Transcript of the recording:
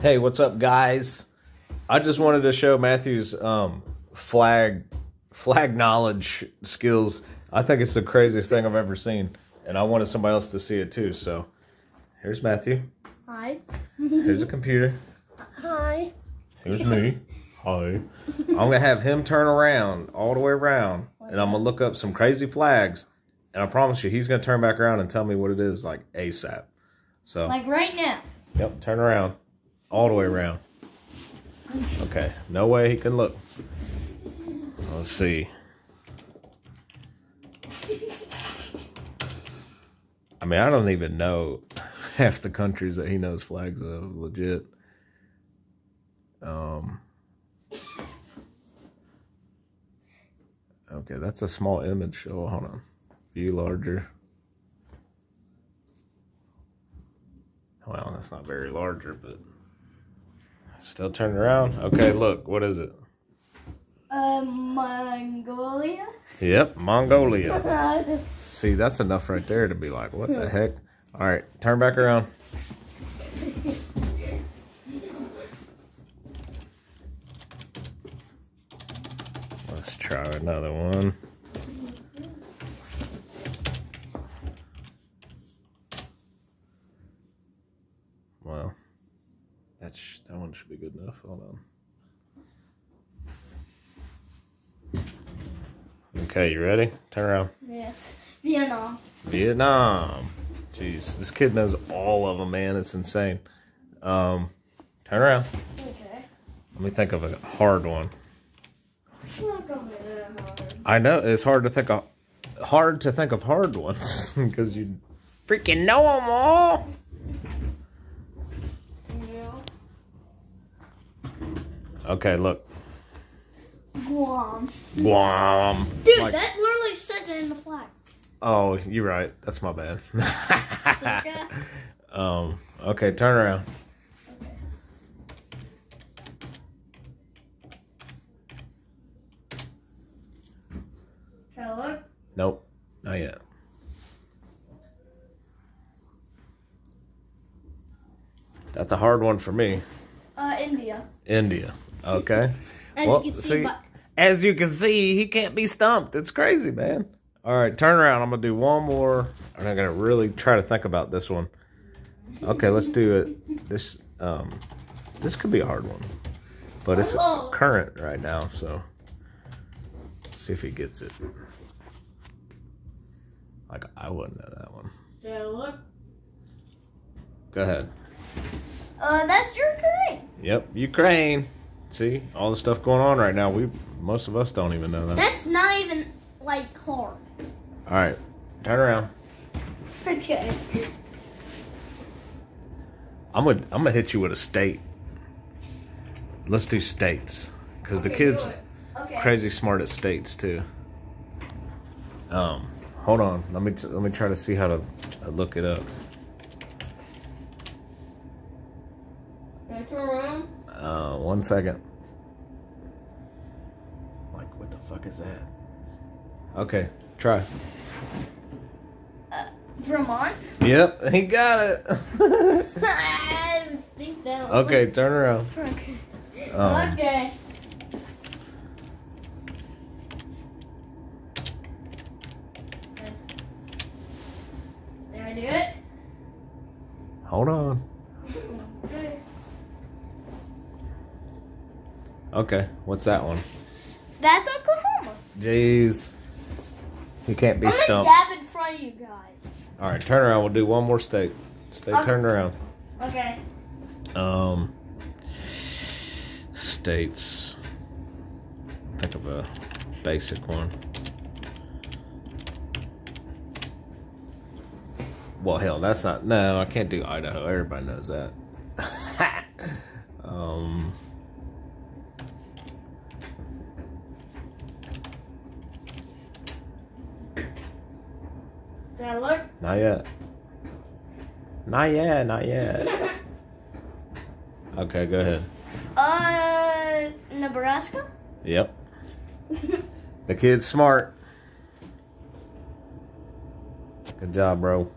Hey, what's up, guys? I just wanted to show Matthew's um, flag flag knowledge skills. I think it's the craziest thing I've ever seen, and I wanted somebody else to see it too. So, here's Matthew. Hi. Here's a computer. Hi. Here's me. Hi. I'm gonna have him turn around all the way around, and I'm gonna look up some crazy flags, and I promise you, he's gonna turn back around and tell me what it is like ASAP. So, Like right now. yep, turn around, all the way around. Okay, no way he can look. Let's see. I mean, I don't even know half the countries that he knows flags of, legit. Um. Okay, that's a small image. Hold on. View larger. Well, that's not very larger, but still turning around. Okay, look, what is it? Uh, Mongolia. Yep, Mongolia. See, that's enough right there to be like, what the heck? All right, turn back around. Let's try another one. Well, that's that one should be good enough. Hold on. Okay, you ready? Turn around. yes. Vietnam. Vietnam. Jeez, this kid knows all of them, man. It's insane. Um, turn around. Okay. Let me think of a hard one. I'm not gonna be that hard. I know it's hard to think of hard to think of hard ones because you freaking know them all. Yeah. Okay, look, Guam. Guam. Dude, Like- that literally says it in the flag. Oh, you're right. That's my bad. Um. Okay, turn around. Can I? Nope, not yet. That's a hard one for me. Uh, India. India. Okay. As Well, you can see, see- but As you can see, he can't be stumped. It's crazy, man. All right, turn around. I'm gonna do one more. I'm not gonna really try to think about this one. Okay, let's do it. This um, this could be a hard one, but it's Oh. current right now. So let's see if he gets it. Like I wouldn't know that one. look? Go ahead. Uh, that's Ukraine. Yep, Ukraine. See all the stuff going on right now. We most of us don't even know that. That's not even like hard. All right, turn around. Okay. I'm gonna I'm gonna hit you with a state. Let's do states because the kids. Okay. crazy smart at states too. Um, hold on. Let me let me try to see how to uh, look it up. Can I turn around? Uh, one second. Like what the fuck is that? Okay, try. Vermont? Yep, he got it. I didn't think that was okay, turn around. Okay. Um, okay. Did I do it? hold on. Okay. Okay, what's that one? That's Oklahoma. Jeez. You can't be I'm gonna stumped. dab in front of you guys. All right, turn around. We'll do one more state. Stay Okay. turned around. Okay. Um, states. Think of a basic one. Well, hell, that's not. No, I can't do Idaho. Everybody knows that. um. Did I look? Not yet. Not yet. Not yet. Okay, go ahead. Uh, Nebraska? Yep. The kid's smart. Good job, bro.